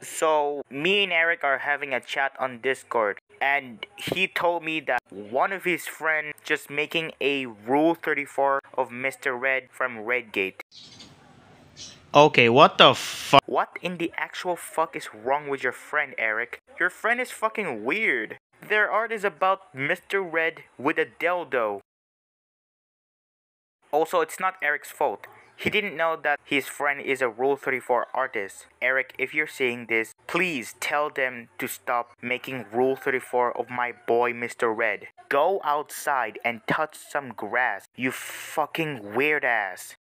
So, me and Eric are having a chat on Discord, and he told me that one of his friends just making a Rule 34 of Mr. Red from Redgate. Okay, what the fuck? What in the actual fuck is wrong with your friend, Eric? Your friend is fucking weird. Their art is about Mr. Red with a dildo. Also, it's not Eric's fault. He didn't know that his friend is a Rule 34 artist. Eric, if you're seeing this, please tell them to stop making Rule 34 of my boy Mr. Red. Go outside and touch some grass, you fucking weird ass.